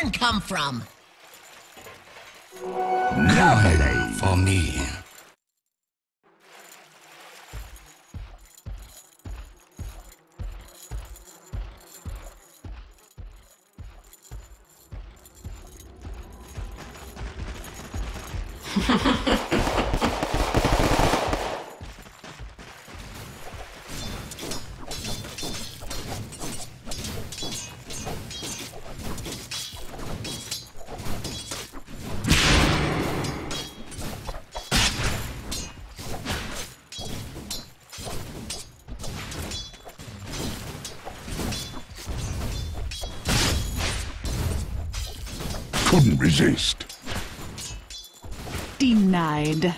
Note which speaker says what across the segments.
Speaker 1: corn come from?
Speaker 2: Nine for me.
Speaker 3: Denied.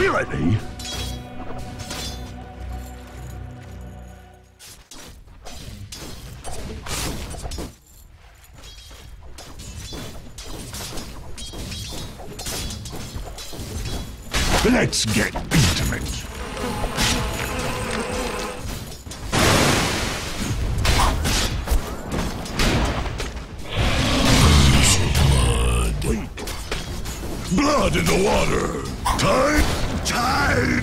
Speaker 2: Visibility? Let's get intimate. Blood in the water. Tide,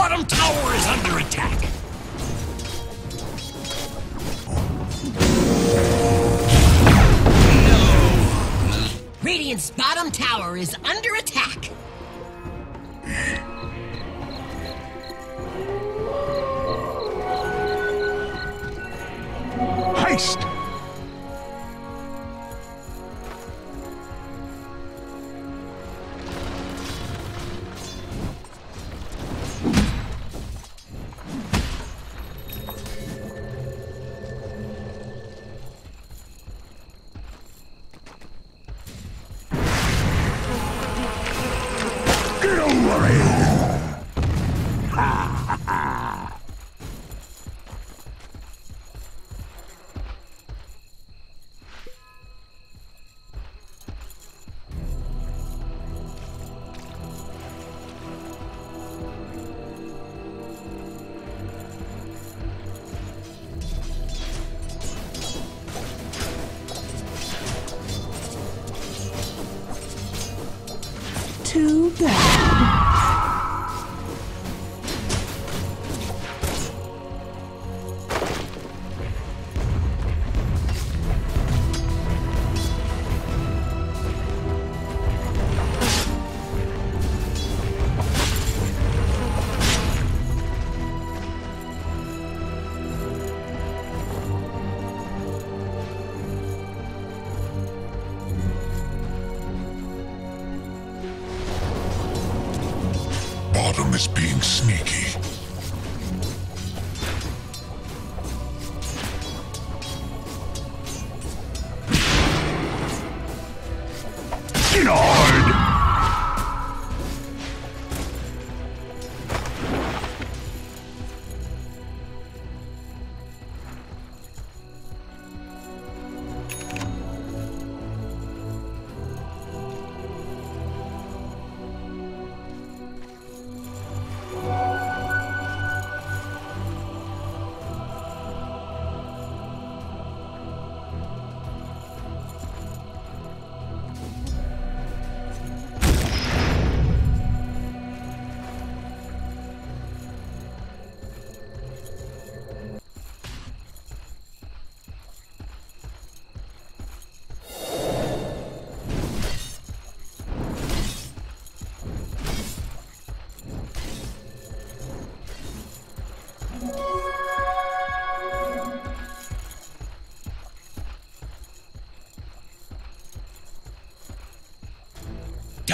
Speaker 4: Bottom tower is under attack.
Speaker 1: Radiant's bottom tower is under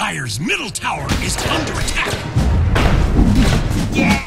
Speaker 4: Dire's middle tower is under attack.
Speaker 2: Ebb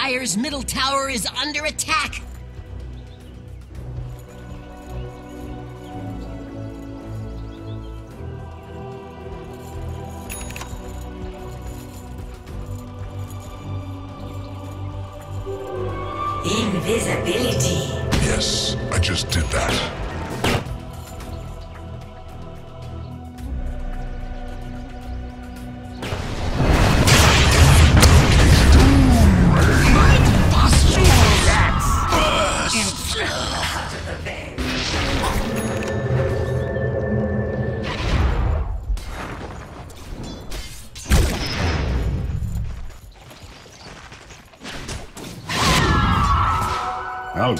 Speaker 1: Dire's middle tower is under attack.
Speaker 5: Invisibility.
Speaker 6: Yes, I just did that.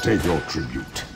Speaker 7: I'll your tribute.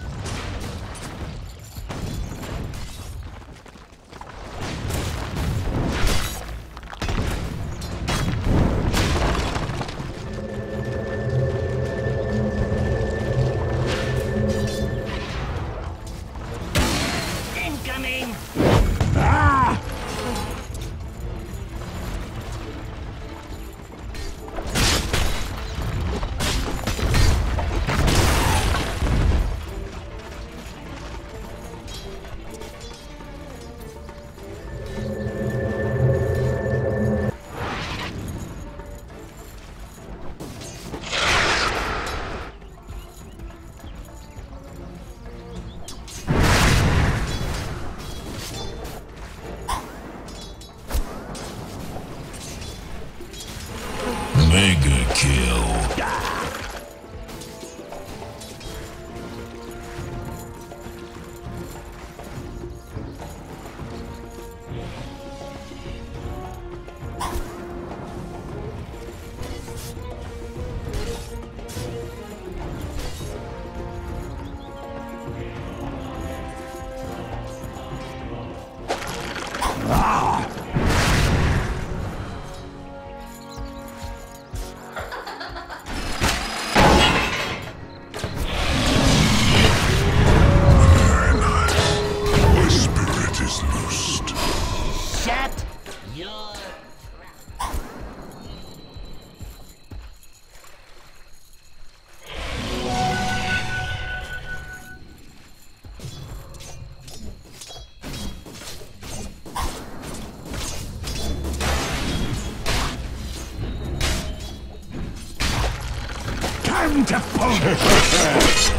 Speaker 6: Time to punish!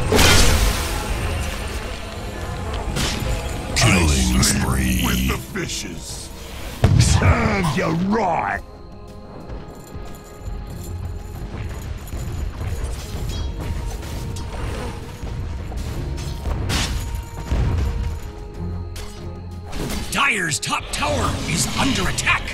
Speaker 8: Killing
Speaker 6: With
Speaker 8: spree.
Speaker 6: the fishes. Serve you right.
Speaker 4: Dire's top tower is under attack!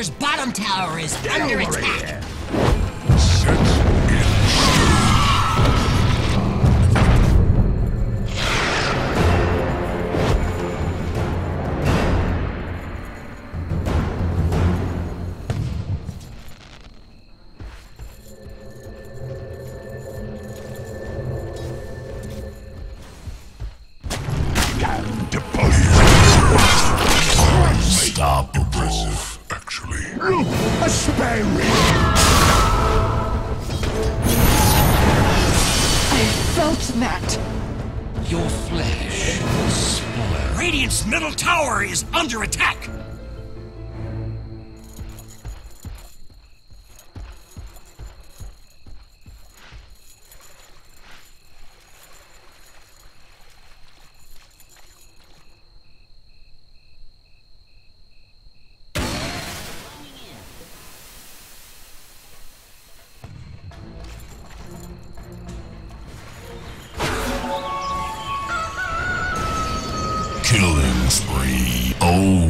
Speaker 2: Dire's bottom tower is under
Speaker 6: over
Speaker 2: attack.
Speaker 8: Oh.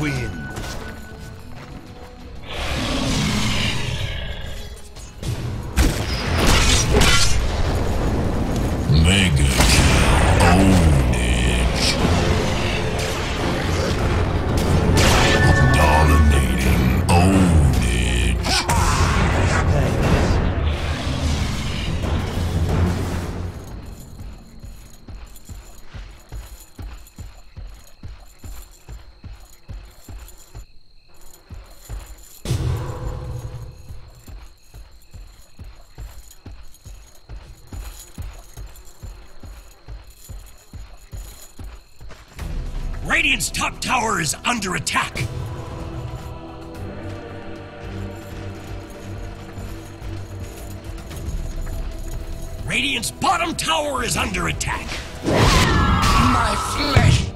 Speaker 8: between. top tower is under attack.
Speaker 2: Radiant's bottom tower is under attack.
Speaker 8: My flesh!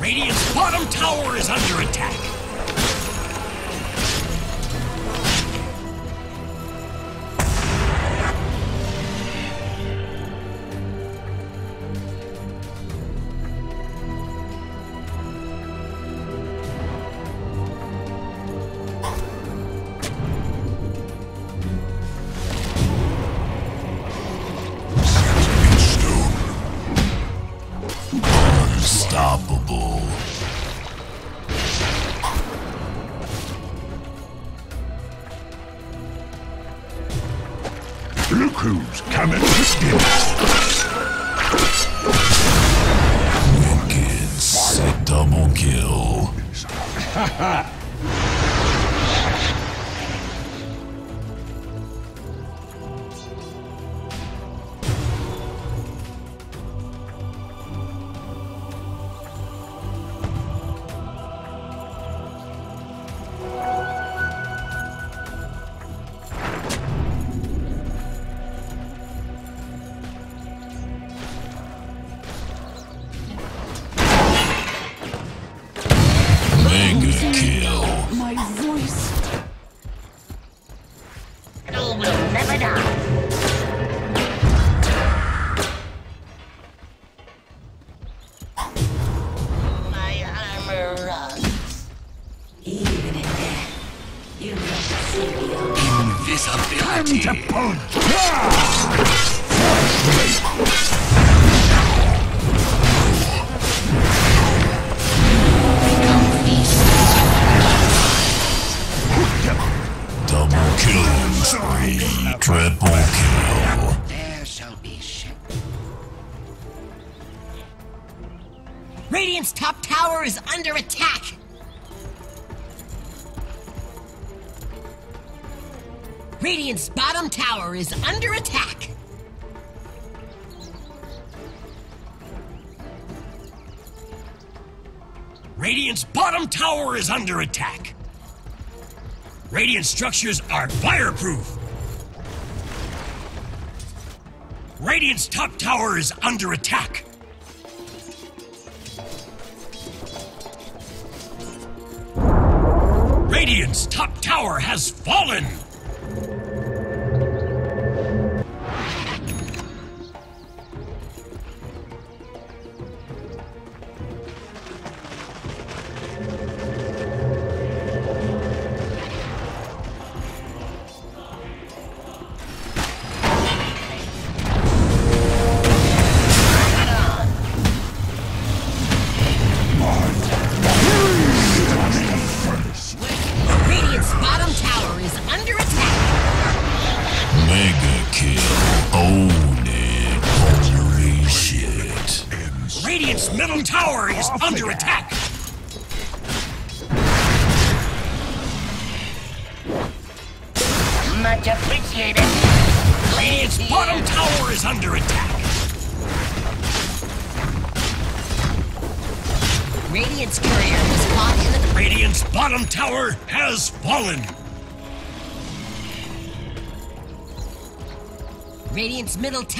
Speaker 2: Radiant's bottom tower is under attack.
Speaker 9: tower is under attack.
Speaker 4: Radiant structures are fireproof. Radiant's top tower is under attack. Radiant's top tower has fallen! Middle
Speaker 1: Middletown.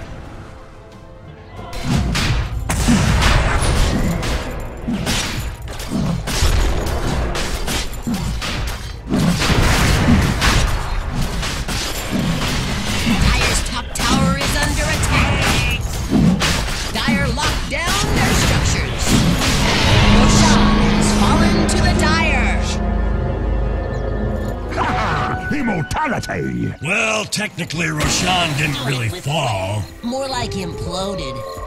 Speaker 4: technically Roshan didn't really fall.
Speaker 1: More like imploded.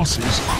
Speaker 1: fósseis.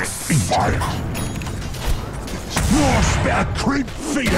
Speaker 2: Yes! More spare creep
Speaker 1: feed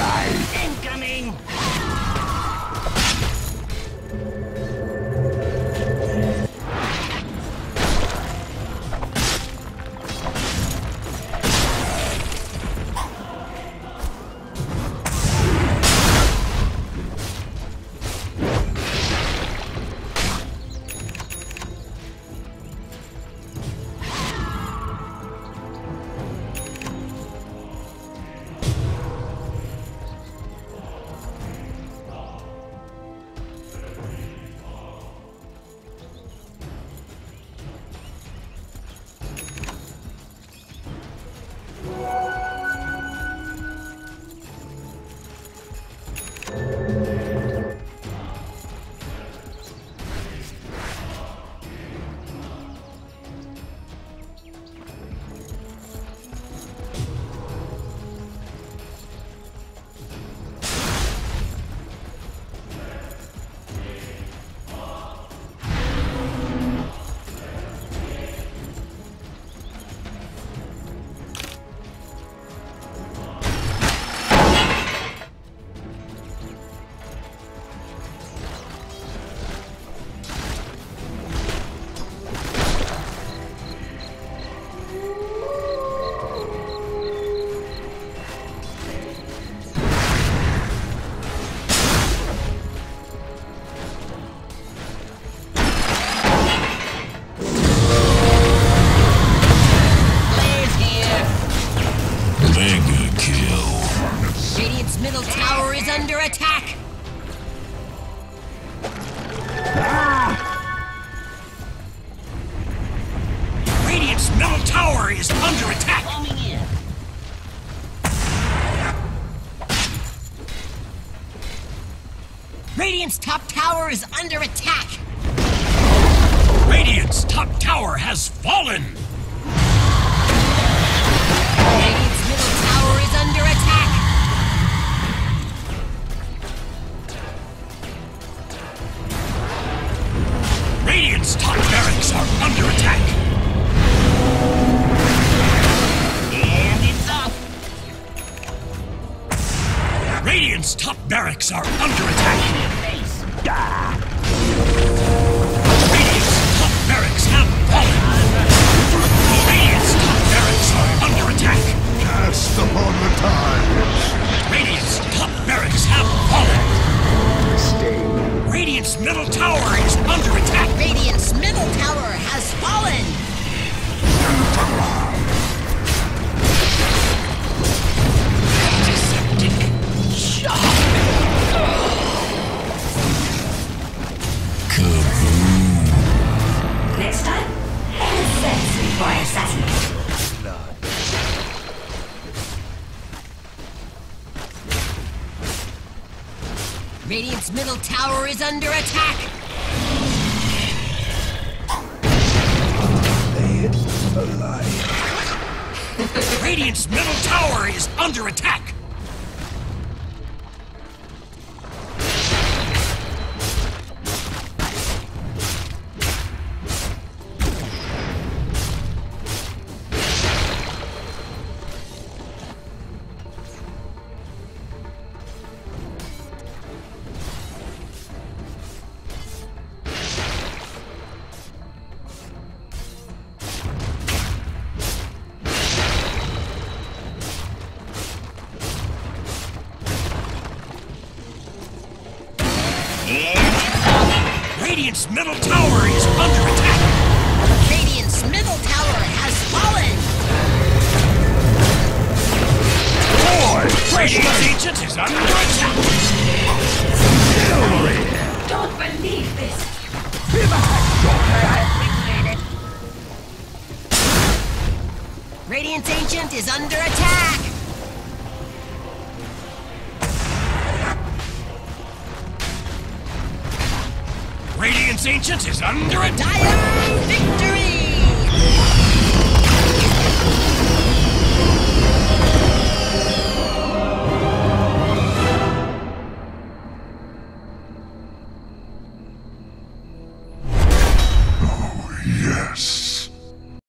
Speaker 1: is under attack!
Speaker 4: Radiant's top tower has fallen!
Speaker 1: Radiant's middle tower is under attack!
Speaker 4: Radiant's top barracks are under attack!
Speaker 1: And it's up!
Speaker 4: Radiant's top barracks are under attack!
Speaker 1: Middletown!